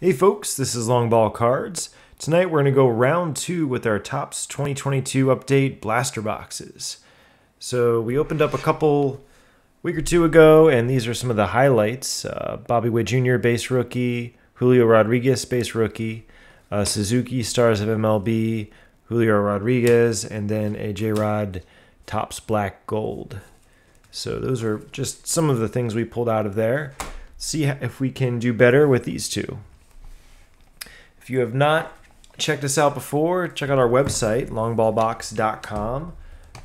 Hey folks, this is Long Ball Cards. Tonight we're going to go round two with our Topps 2022 update blaster boxes. So we opened up a couple week or two ago, and these are some of the highlights. Uh, Bobby Witt Jr. base rookie, Julio Rodriguez base rookie, uh, Suzuki Stars of MLB, Julio Rodriguez, and then a J-Rod Topps Black Gold. So those are just some of the things we pulled out of there. See if we can do better with these two. If you have not checked us out before, check out our website, longballbox.com.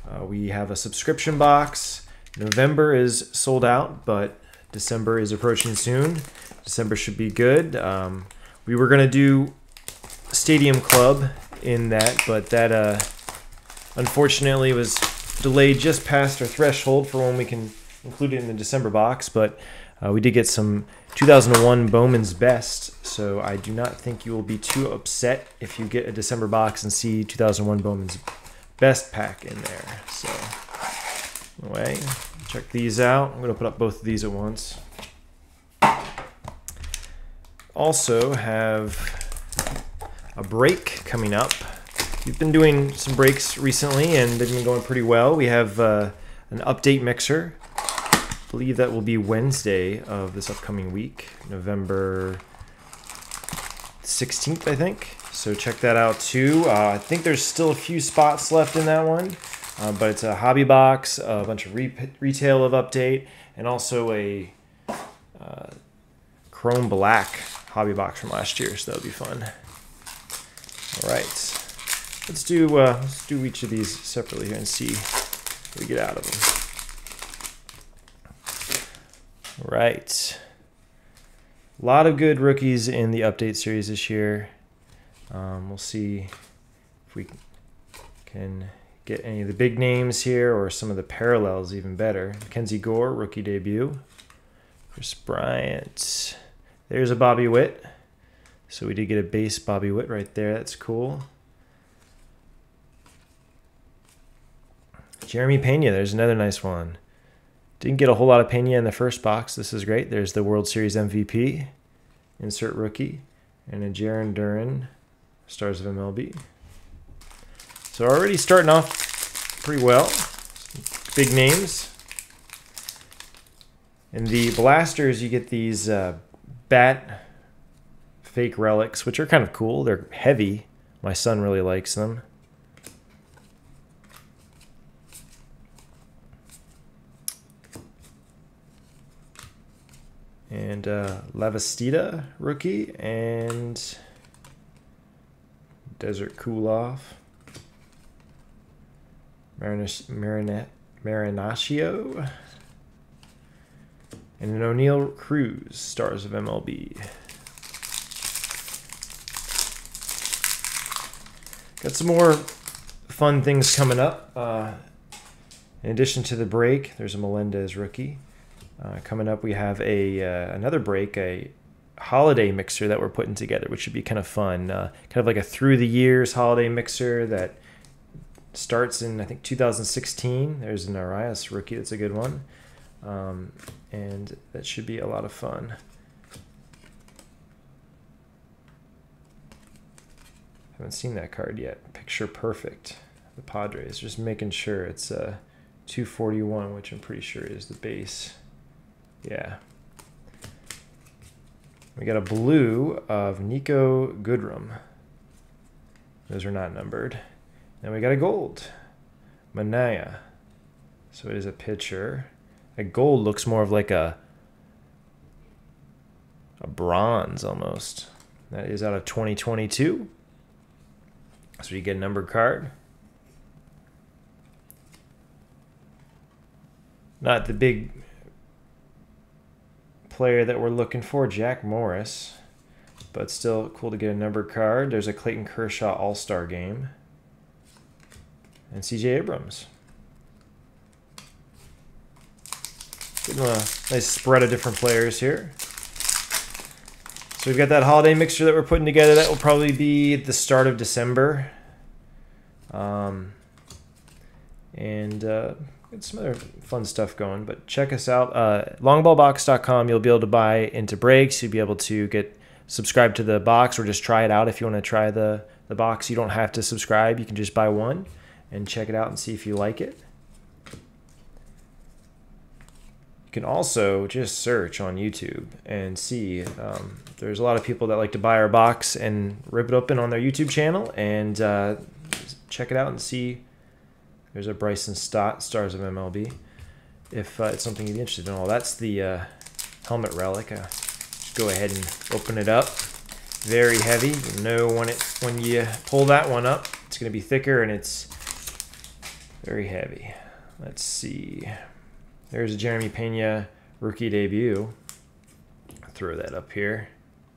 Uh, we have a subscription box. November is sold out, but December is approaching soon. December should be good. Um, we were going to do Stadium Club in that, but that uh, unfortunately was delayed just past our threshold for when we can include it in the December box. But uh, we did get some 2001 Bowman's Best, so I do not think you will be too upset if you get a December box and see 2001 Bowman's Best pack in there. So, anyway, check these out. I'm going to put up both of these at once. Also, have a break coming up. We've been doing some breaks recently and they've been going pretty well. We have uh, an update mixer. Believe that will be Wednesday of this upcoming week, November 16th, I think. So check that out too. Uh, I think there's still a few spots left in that one, uh, but it's a hobby box, a bunch of re retail of update, and also a uh, chrome black hobby box from last year. So that'll be fun. All right. Let's do uh, let's do each of these separately here and see what we get out of them. All right. A lot of good rookies in the update series this year. Um, we'll see if we can get any of the big names here or some of the parallels even better. Mackenzie Gore, rookie debut. Kris Bryant. There's a Bobby Witt. So we did get a base Bobby Witt right there. That's cool. Jeremy Pena, there's another nice one. Didn't get a whole lot of Pena in the first box. This is great. There's the World Series MVP. Insert rookie. And a Jarren Duran, Stars of MLB. So already starting off pretty well. Big names. In the blasters, you get these uh, bat fake relics, which are kind of cool. They're heavy. My son really likes them. And uh, Lavastida rookie and Desert Cool Off. Marinaccio and an Oneil Cruz, Stars of MLB. Got some more fun things coming up. Uh, in addition to the break, there's a Melendez rookie. Uh, coming up, we have a uh, another break, a holiday mixer that we're putting together, which should be kind of fun. Uh, kind of like a through the years holiday mixer that starts in I think 2016. There's an Arias rookie that's a good one, um, and that should be a lot of fun. Haven't seen that card yet. Picture perfect. The Padres. Just making sure it's a uh, 241, which I'm pretty sure is the base. Yeah. We got a blue of Niko Goodrum. Those are not numbered. Then we got a gold. Manaea. So it is a pitcher. A gold looks more of like a a bronze almost. That is out of 2022. So you get a numbered card. Not the big player that we're looking for, Jack Morris. But still cool to get a numbered card. There's a Clayton Kershaw All-Star game. And CJ Abrams. Getting a nice spread of different players here. So we've got that holiday mixture that we're putting together. That will probably be the start of December. Um, and uh, Get some other fun stuff going, but check us out. Uh, longballbox.com, you'll be able to buy into breaks. You'll be able to get subscribe to the box or just try it out if you want to try the, the box. You don't have to subscribe. You can just buy one and check it out and see if you like it. You can also just search on YouTube and see. Um, there's a lot of people that like to buy our box and rip it open on their YouTube channel and uh, check it out and see. There's a Bryson Stott, Stars of MLB. If uh, it's something you'd be interested in. Well, that's the uh, helmet relic. Uh, just go ahead and open it up. Very heavy. You know when it when you pull that one up, it's going to be thicker and it's very heavy. Let's see. There's a Jeremy Pena rookie debut. I'll throw that up here.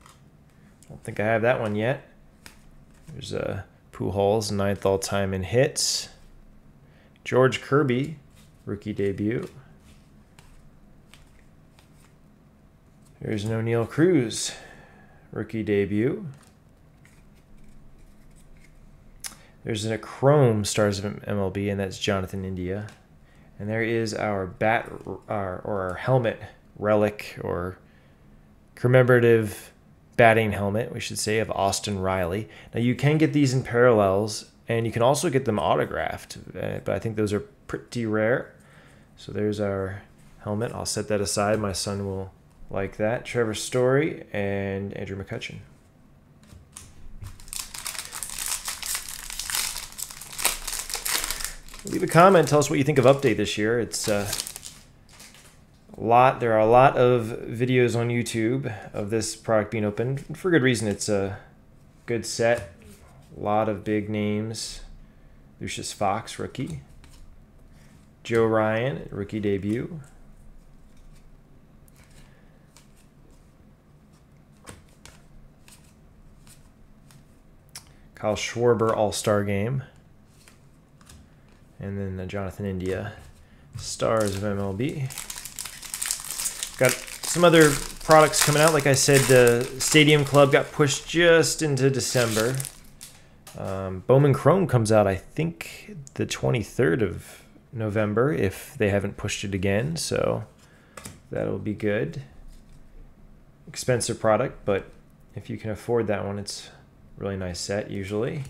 I don't think I have that one yet. There's a Pujols, ninth all-time in hits. George Kirby, rookie debut. There's an Oneil Cruz, rookie debut. There's a Chrome Stars of MLB, and that's Jonathan India. And there is our bat our, or our helmet relic or commemorative batting helmet, we should say, of Austin Riley. Now you can get these in parallels, and you can also get them autographed, uh, but I think those are pretty rare. So there's our helmet. I'll set that aside. My son will like that. Trevor Story and Andrew McCutchen. leave a comment. Tell us what you think of Update this year. It's uh, a lot. There are a lot of videos on YouTube of this product being opened for good reason. It's a good set. A lot of big names. Lucius Fox, rookie. Joe Ryan, rookie debut. Kyle Schwarber All Star Game and then the Jonathan India Stars of MLB. Got some other products coming out. Like I said, the Stadium Club got pushed just into December. Um, Bowman Chrome comes out, I think, the 23rd of November if they haven't pushed it again. So that'll be good. Expensive product, but if you can afford that one, it's really nice set usually.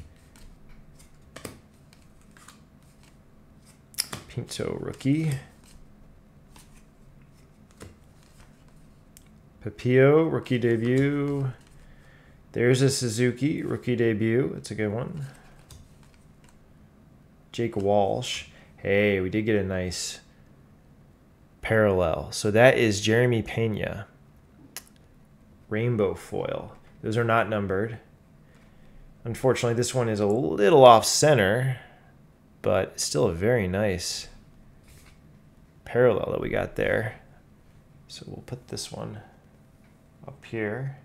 Pinto rookie. Papillo rookie debut. There's a Suzuki rookie debut. It's a good one. Jake Walsh. Hey, we did get a nice parallel. So that is Jeremy Pena. Rainbow foil. Those are not numbered. Unfortunately, this one is a little off center but still a very nice parallel that we got there. So we'll put this one up here.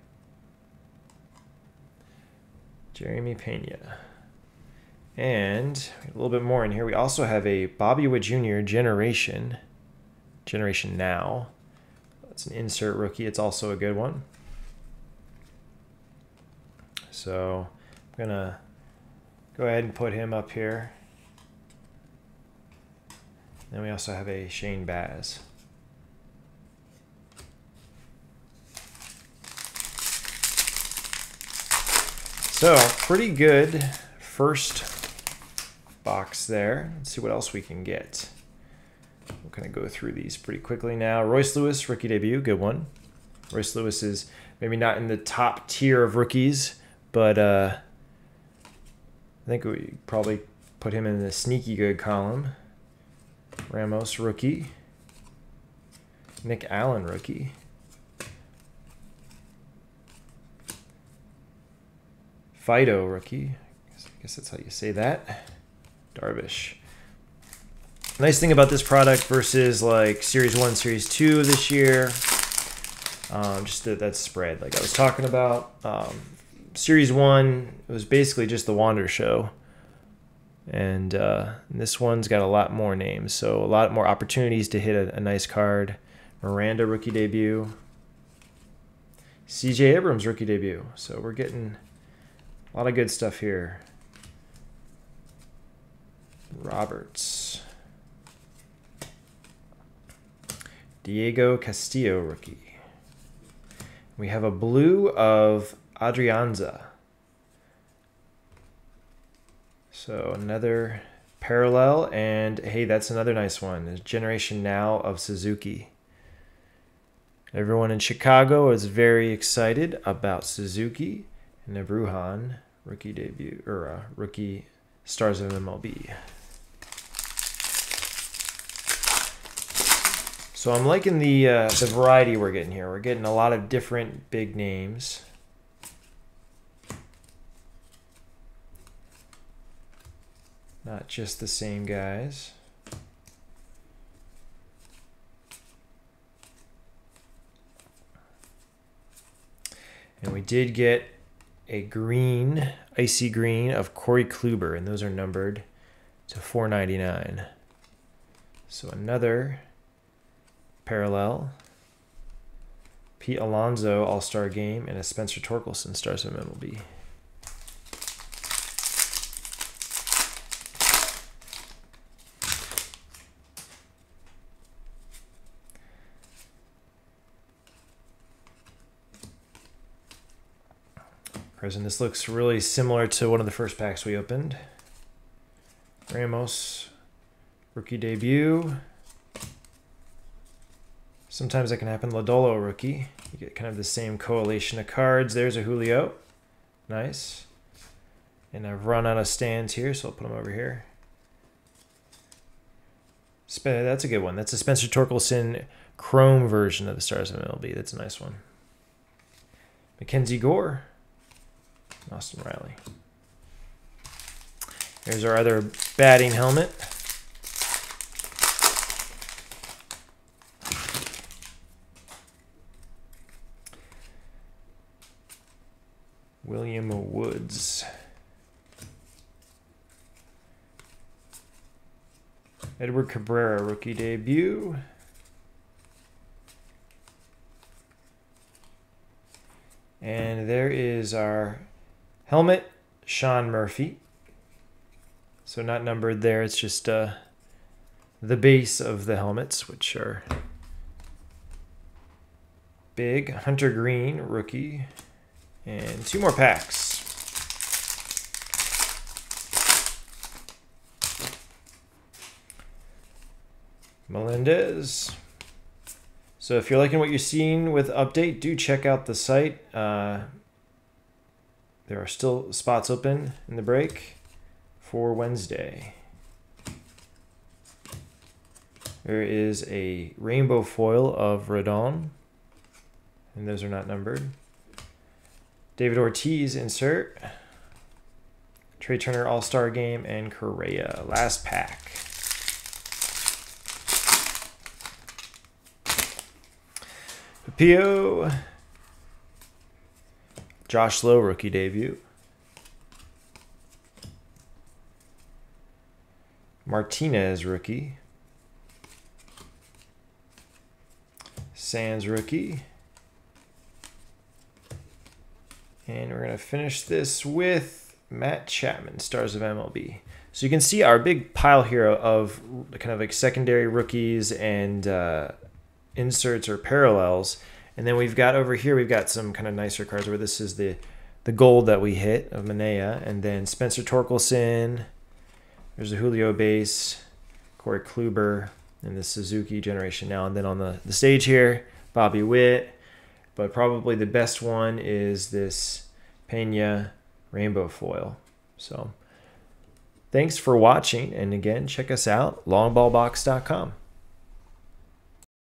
Jeremy Pena. And a little bit more in here. We also have a Bobby Witt Jr. Generation. Generation Now. It's an insert rookie. It's also a good one. So I'm going to go ahead and put him up here. Then we also have a Shane Baz. So, pretty good first box there. Let's see what else we can get. We'll kind of go through these pretty quickly now. Royce Lewis, rookie debut, good one. Royce Lewis is maybe not in the top tier of rookies, but uh, I think we probably put him in the sneaky good column. Ramos rookie. Nick Allen rookie. Fido rookie. I guess that's how you say that. Darvish. Nice thing about this product versus like Series 1, Series 2 this year, um, just that, that spread. Like I was talking about, um, Series 1, it was basically just the Wander show and uh, this one's got a lot more names, so a lot more opportunities to hit a, a nice card. Miranda rookie debut. CJ Abrams rookie debut. So we're getting a lot of good stuff here. Roberts. Diego Castillo rookie. We have a blue of Adrianza. So another parallel, and hey, that's another nice one. Generation Now of Suzuki. Everyone in Chicago is very excited about Suzuki and Nebrujan rookie debut or uh, rookie stars of MLB. So I'm liking the uh, the variety we're getting here. We're getting a lot of different big names. Not just the same guys. And we did get a green, icy green of Corey Kluber, and those are numbered to 499. So another parallel. Pete Alonso All Star Game and a Spencer Torkelson Stars of MLB. Present. This looks really similar to one of the first packs we opened. Ramos, rookie debut. Sometimes that can happen. Lodolo rookie. You get kind of the same coalition of cards. There's a Julio. Nice. And I've run out of stands here, so I'll put them over here. That's a good one. That's a Spencer Torkelson Chrome version of the Stars of MLB. That's a nice one. Mackenzie Gore. Austin Riley. Here's our other batting helmet. William Woods. Edward Cabrera, rookie debut. And there is our helmet, Sean Murphy. So not numbered there, it's just uh, the base of the helmets, which are big. Hunter Greene, rookie. And two more packs. Melendez. So if you're liking what you're seeing with Update, do check out the site. Uh, there are still spots open in the break for Wednesday. There is a rainbow foil of Rodon, and those are not numbered. David Ortiz insert. Trea Turner All Star Game and Correa. Last pack. Pepiot. Josh Lowe rookie debut. Martinez rookie. Sands rookie. And we're going to finish this with Matt Chapman, Stars of MLB. So you can see our big pile here of kind of like secondary rookies and uh, inserts or parallels. And then we've got over here, we've got some kind of nicer cards where this is the, the gold that we hit of Manaea. And then Spencer Torkelson. There's a Julio base, Corey Kluber, and the Suzuki generation now. And then on the, the stage here, Bobby Witt, but probably the best one is this Pena rainbow foil. So thanks for watching. And again, check us out, longballbox.com.